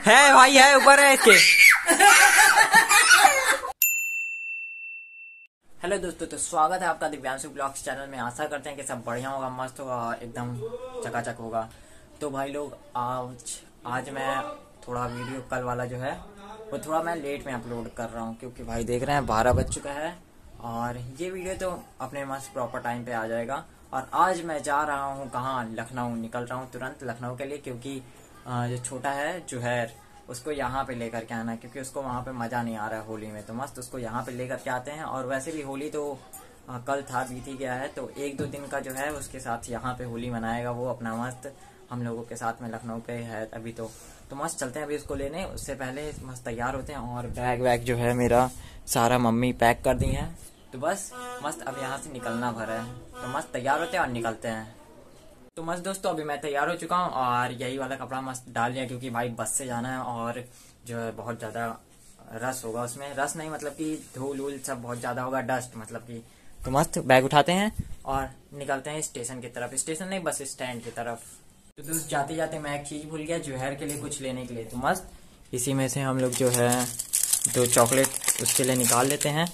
है भाई, है ऊपर है इसके। हेलो दोस्तों तो स्वागत है आपका दिव्यांशु ब्लॉग्स चैनल में। आशा करते हैं कि सब बढ़िया होगा, मस्त होगा, एकदम चकाचक होगा। तो भाई लोग, आज आज मैं थोड़ा वीडियो कल वाला जो है, वो थोड़ा मैं लेट में अपलोड कर रहा हूँ, क्योंकि भाई देख रहे हैं, बारह बज चुका है, और ये वीडियो तो अपने मस्त प्रॉपर टाइम पे आ जाएगा। और आज मैं जा रहा हूँ कहाँ? लखनऊ, निकल रहा हूँ तुरंत लखनऊ के लिए, क्योंकि जो छोटा है, जुहैर, उसको यहाँ पे लेकर के आना क्योंकि उसको वहाँ पे मज़ा नहीं आ रहा है होली में। तो मस्त उसको यहाँ पे लेकर के आते हैं, और वैसे भी होली तो कल था, बीत ही गया है तो एक दो दिन का जो है, उसके साथ यहाँ पे होली मनाएगा वो अपना मस्त, हम लोगों के साथ में लखनऊ पे है अभी तो। तो मस्त चलते हैं अभी उसको लेने, उससे पहले मस्त तैयार होते हैं, और बैग वैग जो है मेरा, सारा मम्मी पैक कर दी है। तो बस, मस्त अब यहाँ से निकलना भर है। तो मस्त तैयार होते हैं और निकलते हैं। तो मस्त दोस्तों, अभी मैं तैयार हो चुका हूँ और यही वाला कपड़ा मस्त डाल लिया क्योंकि भाई बस से जाना है और जो है बहुत ज़्यादा रस होगा उसमें। रस नहीं मतलब कि धूल वूल सब बहुत ज़्यादा होगा, डस्ट मतलब कि तो मस्त बैग उठाते हैं और निकलते हैं स्टेशन की तरफ़। स्टेशन नहीं, बस स्टैंड की तरफ़। तो दोस्त जाते जाते मैं एक चीज़ भूल गया, जुहैर के लिए कुछ लेने के लिए। तो मस्त, इसी में से हम लोग जो है दो चॉकलेट उसके लिए निकाल लेते हैं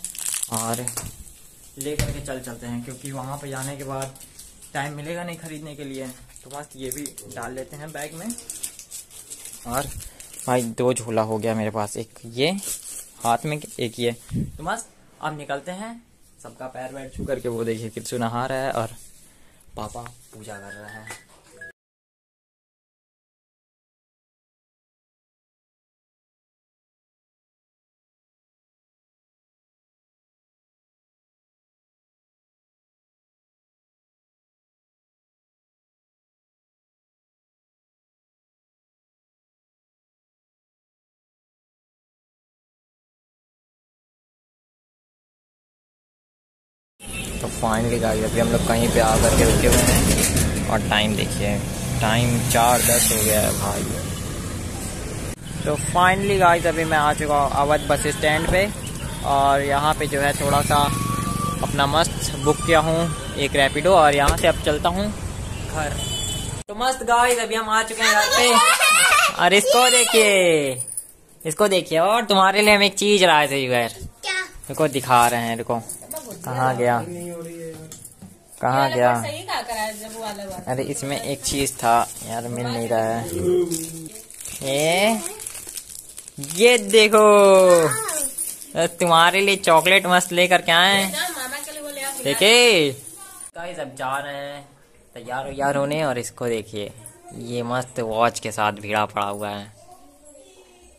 और ले करके चल चलते हैं, क्योंकि वहाँ पे जाने के बाद टाइम मिलेगा नहीं खरीदने के लिए। तो बस ये भी डाल लेते हैं बैग में। और भाई दो झोला हो गया मेरे पास, एक ये, हाथ में एक ये। तो बस अब निकलते हैं। सबका पैर वैर छू करके वो देखिए किरसु नहा रहा है और पापा पूजा कर रहे है। तो फाइनली गाइस अभी हम लोग कहीं पे आकर के रुके हुए हैं। और टाइम देखिए टाइम चार दस हो गया है भाई। तो फाइनली गाइस अभी मैं आ चुका हूँ अवध बस स्टैंड पे। और यहाँ पे जो है थोड़ा सा अपना मस्त बुक किया हूँ एक रैपिडो और यहाँ से अब चलता हूँ घर। तो मस्त गाइस अभी हम आ चुके हैं घर पे। और इसको देखिए इसको देखिए। और तुम्हारे लिए हम एक चीज़ लाए थे युगर देखो दिखा रहे हैं देखो। कहाँ गया? कहाँ गया? अरे इसमें एक चीज़ था। यार मिल नहीं रहा है। ये। ये? देखो। तुम्हारे लिए चॉकलेट मस्त लेकर के आए हैं। देखे गाइस अब जा रहे हैं। तैयार यार होने और इसको देखिए। ये मस्त वॉच के साथ भीड़ा पड़ा हुआ है।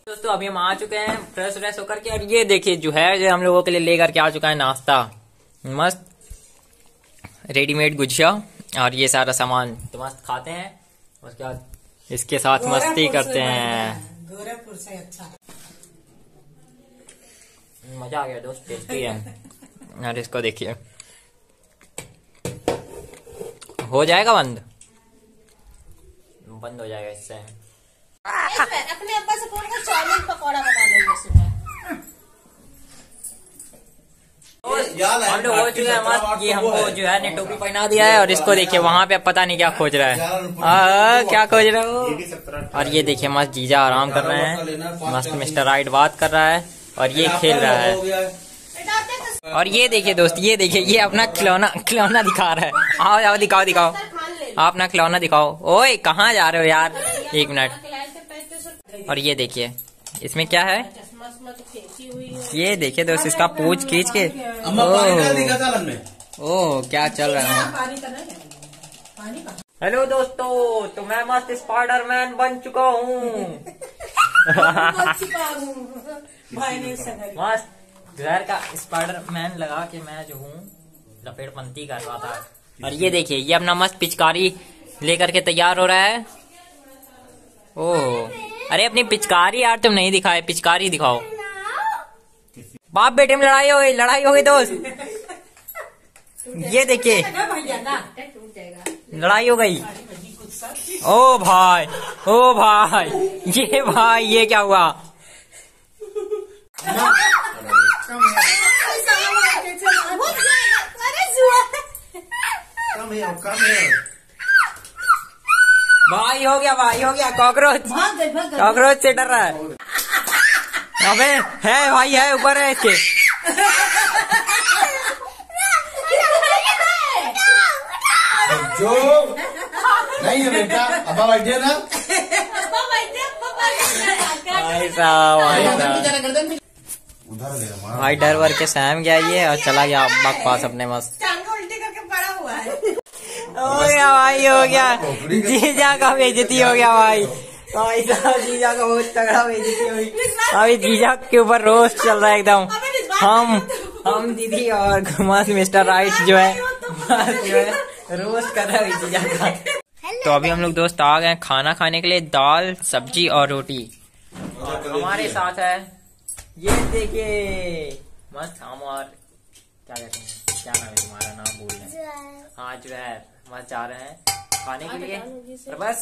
दोस्तों अभी हम आ चुके हैं फ्रेश व्रेश होकर के। और ये देखिए जो है जो हम लोगों के लिए लेकर के आ चुका है नाश्ता। मस्त। रेडीमेड गुजिया और ये सारा सामान तो मस्त खाते हैं। उसके बाद इसके साथ मस्ती करते हैं। गोरखपुर से अच्छा। मज़ा आ गया दोस्त टेस्टी है। और इसको देखिए। हो जाएगा बंद? बंद हो जाएगा इससे। अपने अब्बा से फ़ोन कर चाउमीन पकौड़ा बना लेंगे सुबह। हम लोग हो चुके हैं मस्त ये हमको जो है ने टोपी पहना दिया है और इसको देखिए वहाँ पे पता नहीं क्या खोज रहा है। आ, क्या खोज रहा है? और ये देखिए मस्त जीजा आराम कर रहे हैं। मस्त मिस्टर राइट बात कर रहा है और ये खेल रहा है। और ये देखिए दोस्त ये देखिए ये अपना खिलौना खिलौना दिखा रहा है। आओ आओ दिखाओ दिखाओ। आप अपना खिलौना दिखाओ। ओए कहाँ जा रहे हो यार? एक मिनट। और ये देखिए इसमें क्या है? तो है ये देखिए दोस्त इसका पूछ खींच के। ओह, क्या सालन में। ओह क्या चल रहा है? पानी का नहीं पानी का हेलो दोस्तों तो मैं मस्त स्पाइडरमैन बन चुका हूँ। भाई ने सगर मस्त। घर का स्पाइडरमैन लगा के मैं जो हूँ लपेट पंती कर रहा था। और ये देखिए ये अपना मस्त पिचकारी लेकर के तैयार हो रहा है। ओह। अरे अपनी पिचकारी यार तुम नहीं दिखाए पिचकारी दिखाओ। बाप बेटे में लड़ाई हो गई लड़ाई हो गई दोस्त। ये देखिए। लड़ाई हो गई। ओ भाई ओ भाई ये भाई ये क्या हुआ? कम है कम है भाई हो गया भाई हो गया कॉकरोच। कॉकरोच से डर रहा है। अबे है भाई है ऊपर है इसके। जो। नहीं है बेटा अब्बा बैठे ना। भाई डर वर के सहम गया ये और चला गया अब्बा के पास अपने मस्त टांगे उल्टी करके पड़ा हुआ है हो गया, भाई, हो गया। जीजा का बेइज्जती हो गया, भाई। भाई जीजा का बहुत तगड़ा बेइज्जती हुई अभी जीजा के ऊपर रोस्ट चल रहा है एकदम। हम हम दीदी और घुमास मिस्टर राइट जो है, जो रोस्ट कर रहा है जीजा का। तो अभी हम लोग दोस्त आ गए खाना खाने के लिए, दाल, सब्ज़ी और रोटी। हमारे साथ है, ये देखिए, मस्त हम और क्या कहते हैं? क्या नाम है तुम्हारा नाम बोल रहे हाँ? जो है मस्त जा रहे हैं खाने के लिए। और बस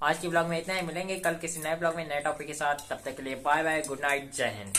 आज के ब्लॉग में इतना ही। मिलेंगे कल किसी नए ब्लॉग में नए टॉपिक के साथ। तब तक के लिए बाय बाय गुड नाइट जय हिंद।